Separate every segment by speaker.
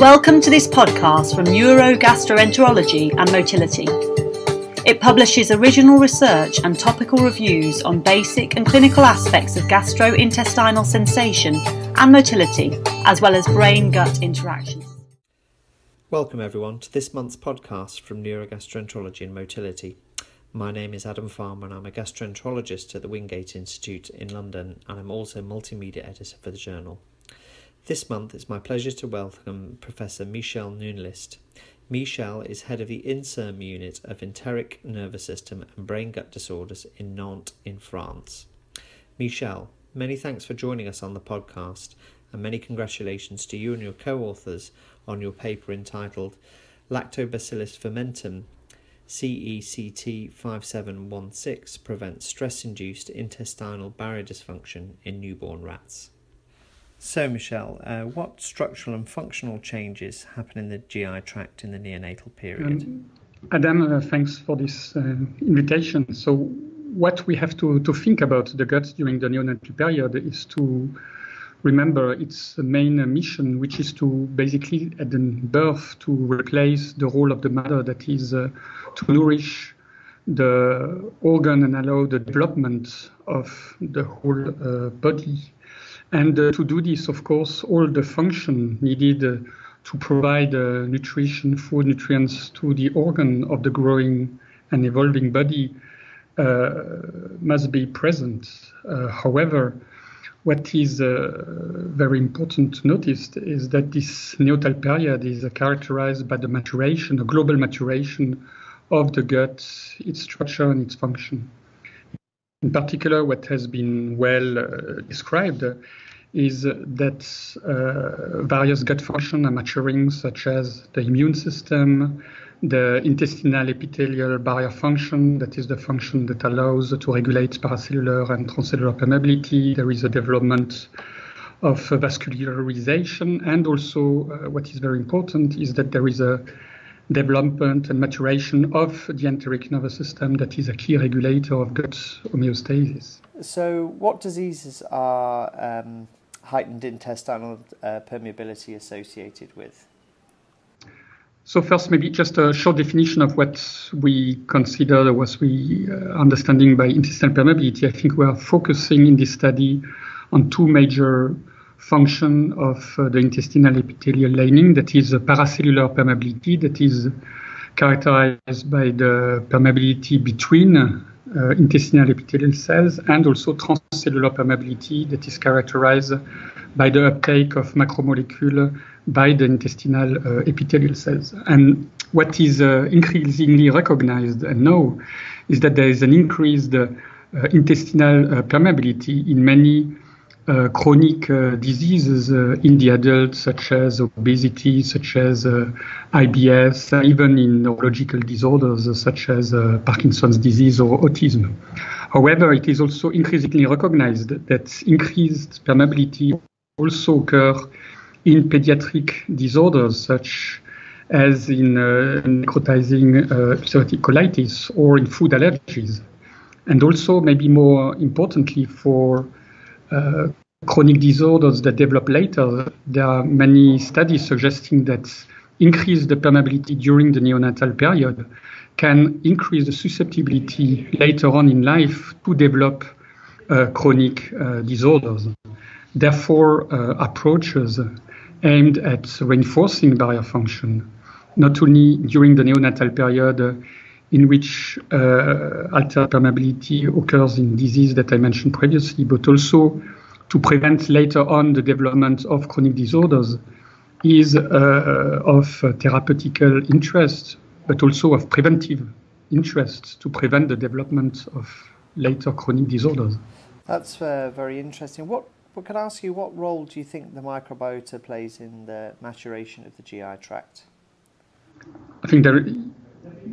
Speaker 1: Welcome to this podcast from Neurogastroenterology and Motility. It publishes original research and topical reviews on basic and clinical aspects of gastrointestinal sensation and motility, as well as brain gut interactions.
Speaker 2: Welcome, everyone, to this month's podcast from Neurogastroenterology and Motility. My name is Adam Farmer, and I'm a gastroenterologist at the Wingate Institute in London, and I'm also multimedia editor for the journal. This month it's my pleasure to welcome Professor Michel Neunlist. Michel is head of the INSERM unit of enteric nervous system and brain gut disorders in Nantes in France. Michel, many thanks for joining us on the podcast and many congratulations to you and your co-authors on your paper entitled Lactobacillus fermentum CECT 5716 prevents stress-induced intestinal barrier dysfunction in newborn rats. So, Michel, uh, what structural and functional changes happen in the GI tract in the neonatal period? Um,
Speaker 3: Adam, uh, thanks for this uh, invitation. So, what we have to, to think about the gut during the neonatal period is to remember its main mission, which is to basically at the birth to replace the role of the mother, that is uh, to nourish the organ and allow the development of the whole uh, body and uh, to do this, of course, all the function needed uh, to provide uh, nutrition, food, nutrients to the organ of the growing and evolving body uh, must be present. Uh, however, what is uh, very important to notice is that this neonatal period is characterized by the maturation, a global maturation of the gut, its structure and its function. In particular, what has been well uh, described is that uh, various gut functions are maturing, such as the immune system, the intestinal epithelial barrier function, that is the function that allows to regulate paracellular and transcellular permeability. There is a development of vascularization, and also uh, what is very important is that there is a development and maturation of the enteric nervous system that is a key regulator of gut homeostasis.
Speaker 2: So, what diseases are um, heightened intestinal uh, permeability associated with?
Speaker 3: So first, maybe just a short definition of what we consider was we uh, understanding by intestinal permeability. I think we are focusing in this study on two major function of uh, the intestinal epithelial lining, that is the paracellular permeability, that is characterized by the permeability between uh, intestinal epithelial cells and also transcellular permeability that is characterized by the uptake of macromolecule by the intestinal uh, epithelial cells. And what is uh, increasingly recognized and know is that there is an increased uh, intestinal uh, permeability in many uh, chronic uh, diseases uh, in the adult, such as obesity, such as IBS, even in neurological disorders such as Parkinson's disease or autism. However, it is also increasingly recognized that increased permeability also occur in pediatric disorders such as in uh, necrotizing uh, colitis or in food allergies. And also, maybe more importantly, for uh, chronic disorders that develop later, there are many studies suggesting that increase the permeability during the neonatal period can increase the susceptibility later on in life to develop uh, chronic uh, disorders. Therefore, uh, approaches aimed at reinforcing barrier function, not only during the neonatal period in which uh, altered permeability occurs in disease that I mentioned previously, but also to prevent later on the development of chronic disorders is uh, of therapeutical interest, but also of preventive interest to prevent the development of later chronic disorders.
Speaker 2: That's uh, very interesting. What, what can I ask you? What role do you think the microbiota plays in the maturation of the GI tract?
Speaker 3: I think there,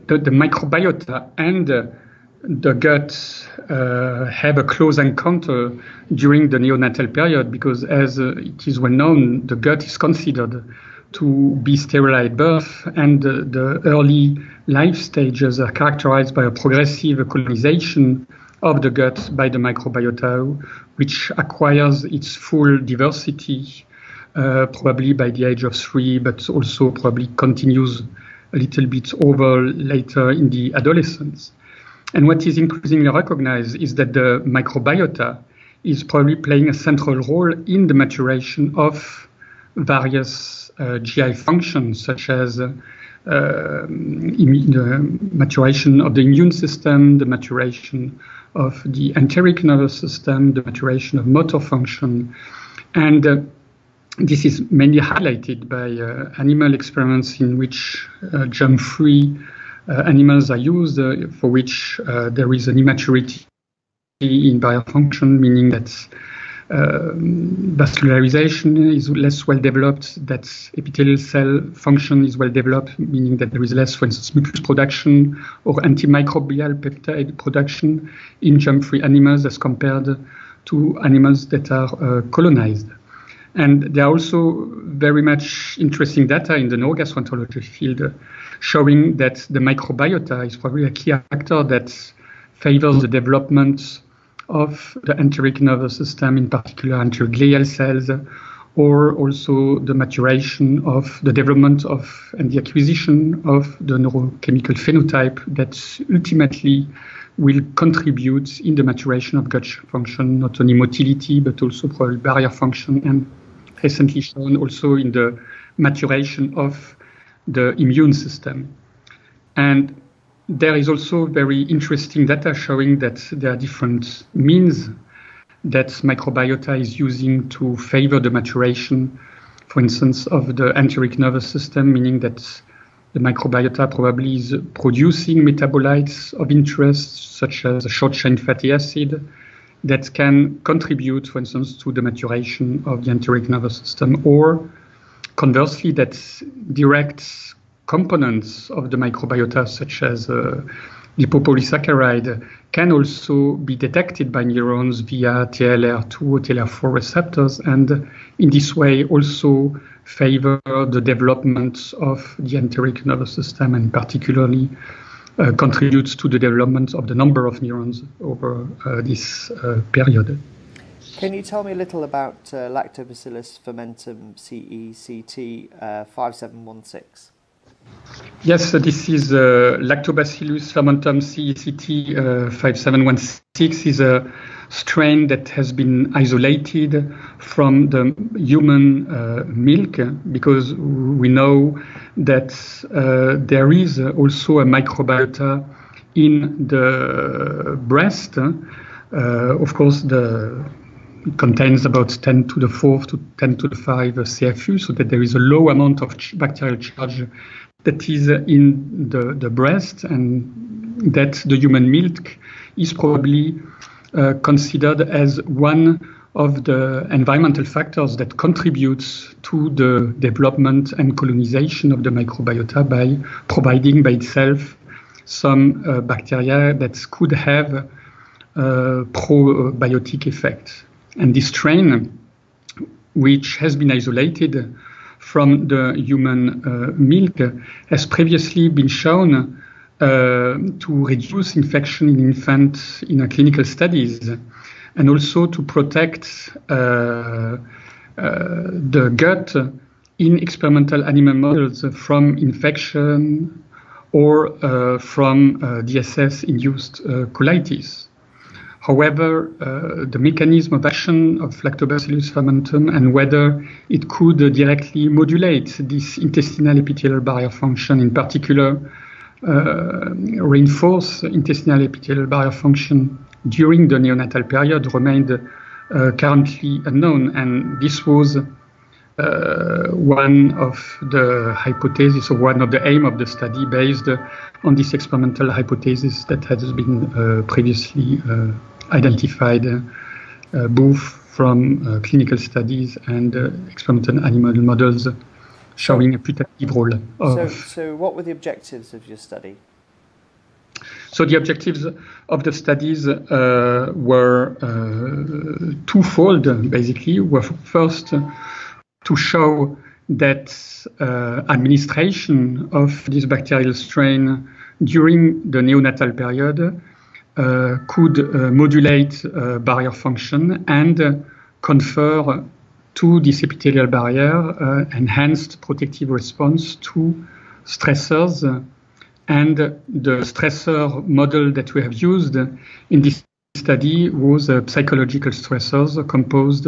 Speaker 3: the, the microbiota and uh, the gut uh, have a close encounter during the neonatal period because, as uh, it is well known, the gut is considered to be sterile at birth, and the early life stages are characterized by a progressive colonization of the gut by the microbiota, which acquires its full diversity uh, probably by the age of three, but also probably continues a little bit over later in the adolescence. And what is increasingly recognized is that the microbiota is probably playing a central role in the maturation of various uh, GI functions, such as uh, the maturation of the immune system, the maturation of the enteric nervous system, the maturation of motor function. And uh, this is mainly highlighted by uh, animal experiments in which uh, germ-free uh, animals are used, uh, for which uh, there is an immaturity in barrier function, meaning that uh, vascularization is less well developed, that epithelial cell function is well developed, meaning that there is less, for instance, mucus production or antimicrobial peptide production in germ-free animals as compared to animals that are colonized. And there are also very much interesting data in the neurogastroenterology field showing that the microbiota is probably a key factor that favors the development of the enteric nervous system, in particular enteric glial cells, or also the maturation of the development of and the acquisition of the neurochemical phenotype that ultimately will contribute in the maturation of gut function, not only motility, but also probably barrier function, and recently shown also in the maturation of the immune system. And there is also very interesting data showing that there are different means that microbiota is using to favor the maturation, for instance, of the enteric nervous system, meaning that the microbiota probably is producing metabolites of interest, such as short chain fatty acid, that can contribute, for instance, to the maturation of the enteric nervous system, or conversely, that direct components of the microbiota, such as uh, lipopolysaccharide, can also be detected by neurons via TLR2 or TLR4 receptors, and in this way also favor the development of the enteric nervous system, and particularly uh, contributes to the development of the number of neurons over uh, this uh, period.
Speaker 2: Can you tell me a little about uh, Lactobacillus fermentum CECT uh, 5716?
Speaker 3: Yes, so this is uh, Lactobacillus fermentum CECT uh, 5716 is a strain that has been isolated from the human uh, milk because we know that uh, there is also a microbiota in the breast. Uh, of course, the it contains about 10 to the 4th to 10 to the 5 CFU, so that there is a low amount of bacterial charge that is in the, the breast and that the human milk is probably uh, considered as one of the environmental factors that contributes to the development and colonization of the microbiota by providing by itself some uh, bacteria that could have uh, probiotic effect. And this strain, which has been isolated from the human uh, milk has previously been shown uh, to reduce infection in infants in clinical studies and also to protect uh, the gut in experimental animal models from infection or uh, from uh, DSS-induced uh, colitis. However, uh, the mechanism of action of Lactobacillus fermentum and whether it could uh, directly modulate this intestinal epithelial barrier function, in particular, uh, reinforce intestinal epithelial barrier function during the neonatal period remained uh, currently unknown. And this was uh, one of the hypotheses or one of the aim of the study based on this experimental hypothesis that has been uh, previously identified uh, both from uh, clinical studies and uh, experimental animal models showing a putative role.
Speaker 2: so, so, what were the objectives of your study?
Speaker 3: So the objectives of the studies uh, were uh, twofold, basically. Were first to show that uh, administration of this bacterial strain during the neonatal period
Speaker 2: Uh,
Speaker 3: could uh, modulate uh, barrier function and confer to this epithelial barrier, uh, enhanced protective response to stressors. And the stressor model that we have used in this study was uh, psychological stressors composed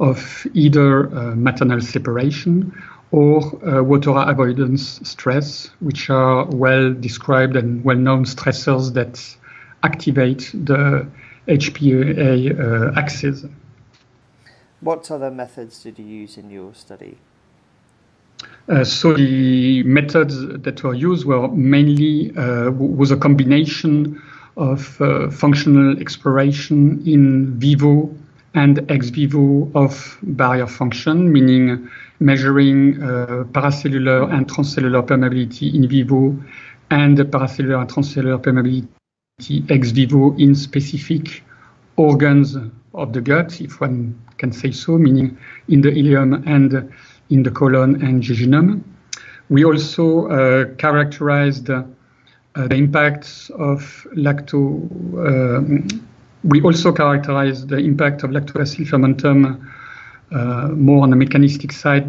Speaker 3: of either uh, maternal separation or uh, water avoidance stress, which are well described and well known stressors that activate the HPA axis.
Speaker 2: What other methods did you use in your study?
Speaker 3: Uh, so the methods that were used were mainly uh, was a combination of uh, functional exploration in vivo and ex vivo of barrier function, meaning measuring uh, paracellular and transcellular permeability in vivo and paracellular and transcellular permeability ex vivo in specific organs of the gut, if one can say so, meaning in the ileum and in the colon and jejunum. We also uh, characterized uh, the impacts of lacto. Uh, we also characterized the impact of lactobacillus fermentum uh, more on the mechanistic side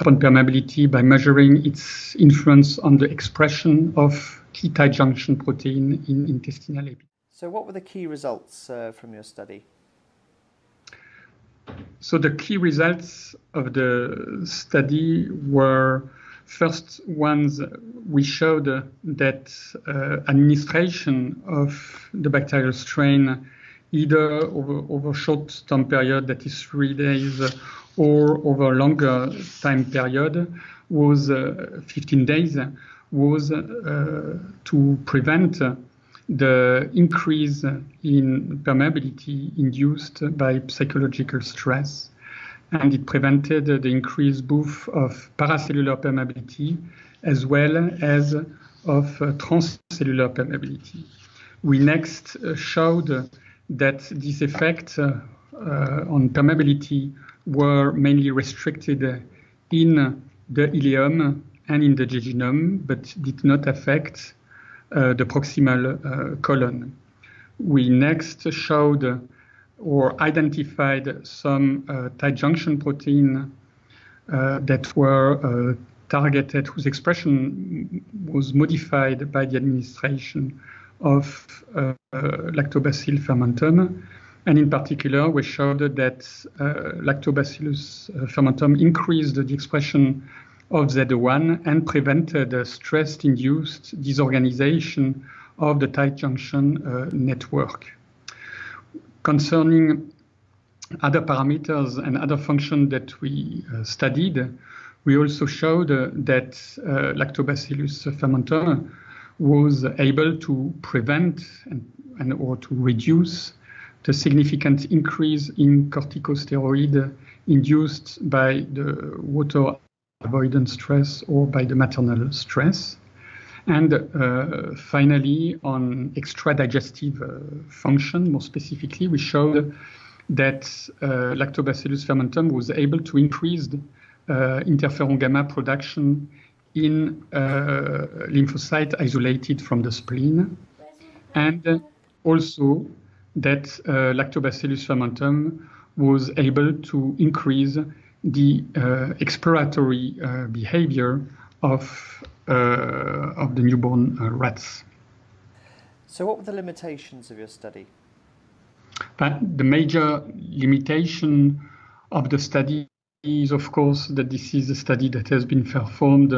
Speaker 3: upon permeability by measuring its influence on the expression of key tight junction protein in intestinal epithelium.
Speaker 2: So, what were the key results uh, from your study?
Speaker 3: So, the key results of the study were first ones we showed that uh, administration of the bacterial strain either over, over short time period that is three days or over a longer time period was uh, 15 days was uh, to prevent the increase in permeability induced by psychological stress. And it prevented the increase both of paracellular permeability as well as of uh, transcellular permeability. We next uh, showed that these effects uh, on permeability were mainly restricted in the ileum and in the jejunum, but did not affect uh, the proximal uh, colon. We next showed or identified some uh, tight junction protein uh, that were uh, targeted, whose expression was modified by the administration of uh, lactobacillus fermentum. And in particular, we showed that lactobacillus fermentum increased the expression of Z1 and prevented stress-induced disorganization of the tight junction uh, network. Concerning other parameters and other functions that we uh, studied, we also showed uh, that uh, Lactobacillus fermentum was able to prevent and, and, or to reduce the significant increase in corticosteroid induced by the water avoidance stress or by the maternal stress. And uh, finally, on extra digestive uh, function, more specifically, we showed that uh, Lactobacillus fermentum was able to increase uh, interferon gamma production in uh, lymphocyte isolated from the spleen, and also that uh, Lactobacillus fermentum was able to increase the uh, exploratory uh, behavior of, uh, of the newborn rats.
Speaker 2: So, what were the limitations of your study?
Speaker 3: But the major limitation of the study is, of course, that this is a study that has been performed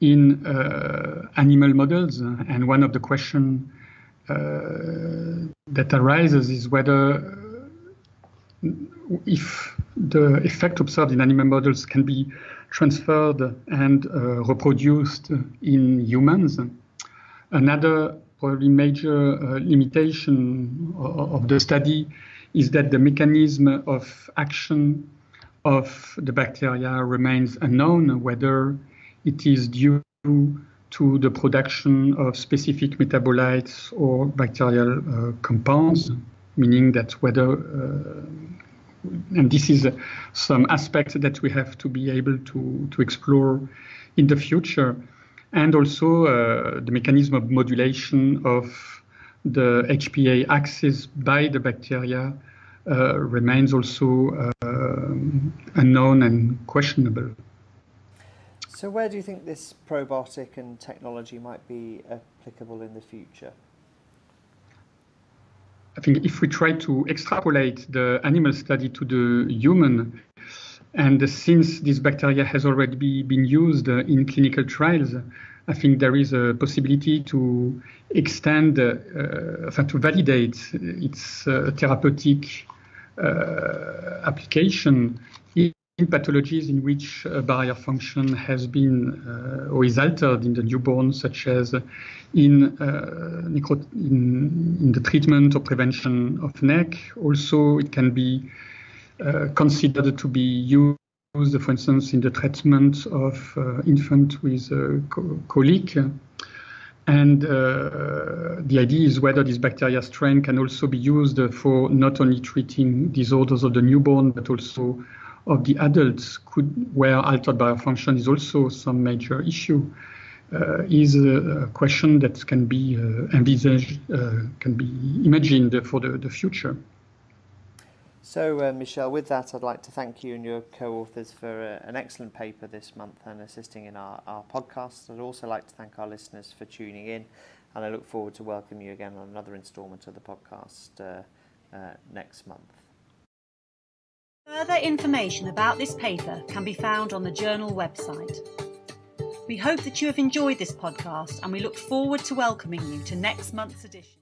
Speaker 3: in uh, animal models. And one of the questions uh, that arises is whether if the effect observed in animal models can be transferred and uh, reproduced in humans. Another probably major uh, limitation of the study is that the mechanism of action of the bacteria remains unknown, whether it is due to the production of specific metabolites or bacterial uh, compounds, meaning that whether uh, and this is uh, some aspects that we have to be able to, to explore in the future. And also uh, the mechanism of modulation of the HPA axis by the bacteria uh, remains also uh, unknown and questionable.
Speaker 2: So, where do you think this probiotic and technology might be applicable in the future?
Speaker 3: I think if we try to extrapolate the animal study to the human, and since this bacteria has already be, been used in clinical trials, I think there is a possibility to extend, uh, to validate its uh, therapeutic uh, application in pathologies in which uh, barrier function has been uh, or is altered in the newborn, such as in, uh, in, in, the treatment or prevention of NEC. Also, it can be uh, considered to be used, for instance, in the treatment of uh, infant with uh, colic. And the idea is whether this bacteria strain can also be used for not only treating disorders of the newborn, but also of the adults could, where altered barrier function is also some major issue, uh, is a, question that can be uh, envisaged, uh, can be imagined for the, the future.
Speaker 2: So, uh, Michel, with that, I'd like to thank you and your co-authors for uh, an excellent paper this month and assisting in our, our podcast. I'd also like to thank our listeners for tuning in, and I look forward to welcoming you again on another instalment of the podcast uh, next month.
Speaker 1: Further information about this paper can be found on the journal website. We hope that you have enjoyed this podcast and we look forward to welcoming you to next month's edition.